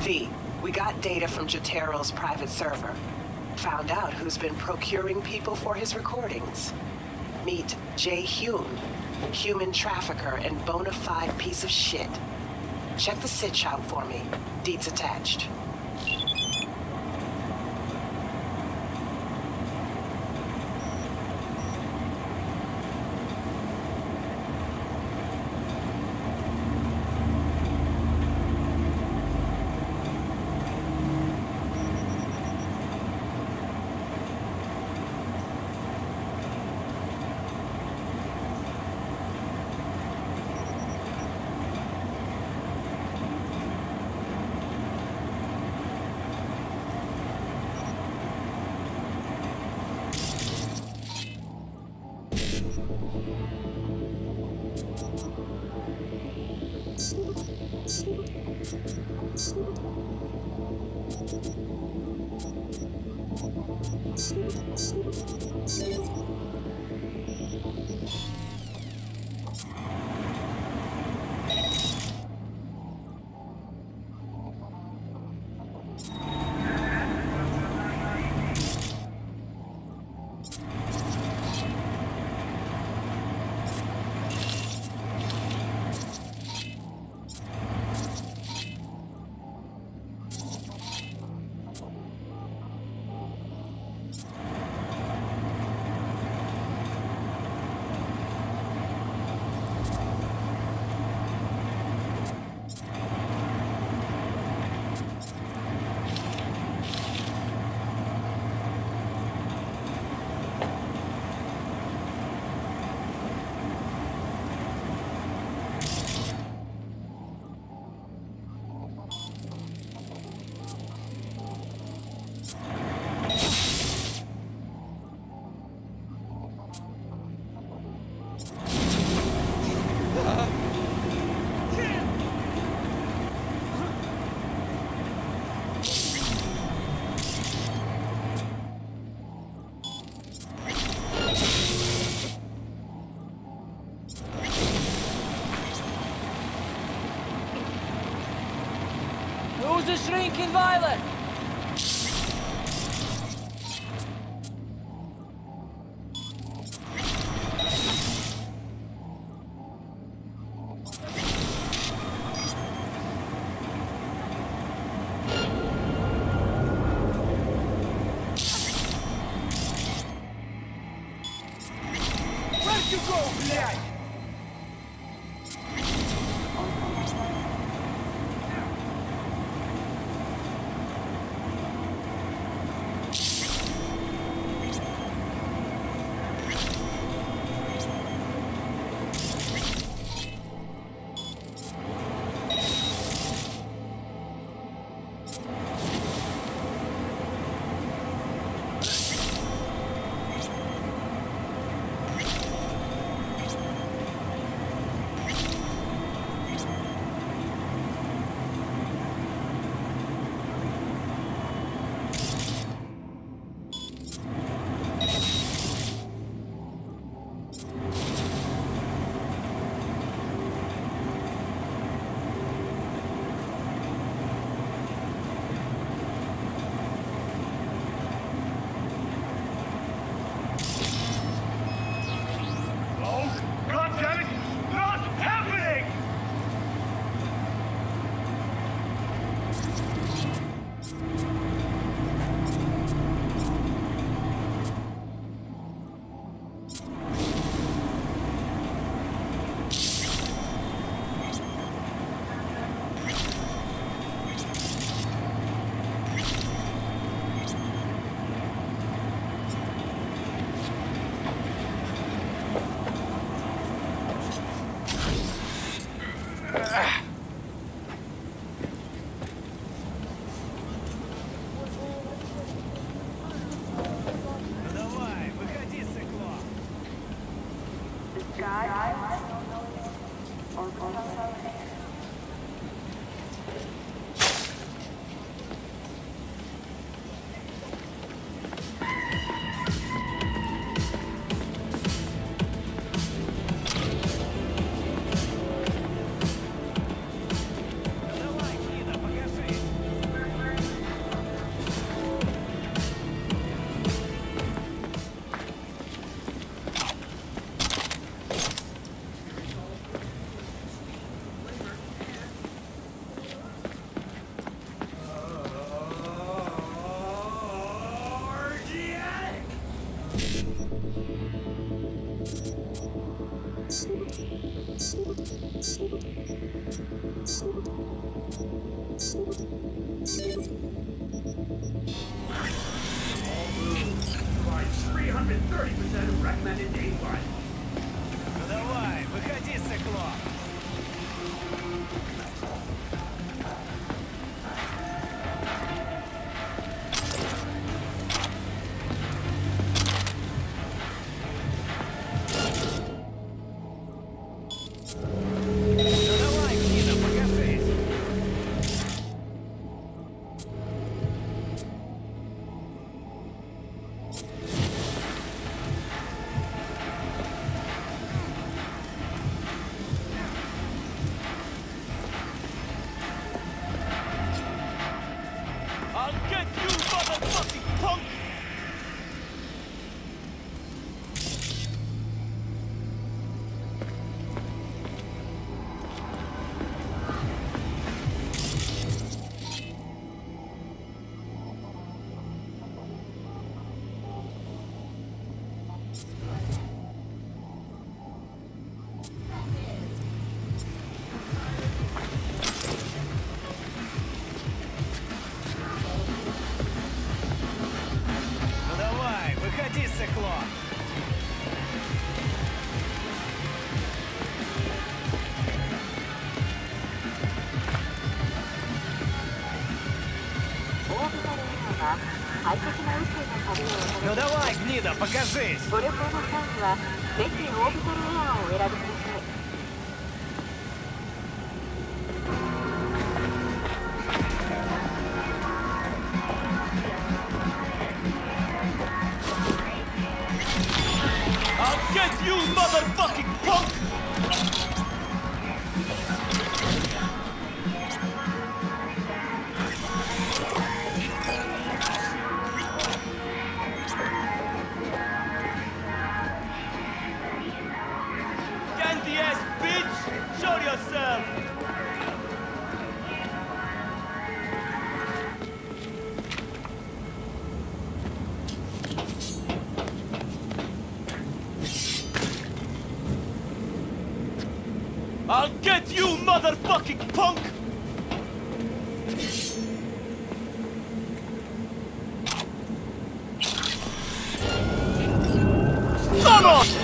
V, we got data from Jotaro's private server. Found out who's been procuring people for his recordings. Meet Jae-Hyun, human trafficker and bona fide piece of shit. Check the sitch out for me. Deeds attached. Thank you. Who's a shrinking violet? Where'd you go, блядь? 30% of recommended aim line. Ну давай, выходи, циклоп! Высади циклон! Ну давай, гнида, покажись! I'll get you, motherfucking punk! ¡Vamos!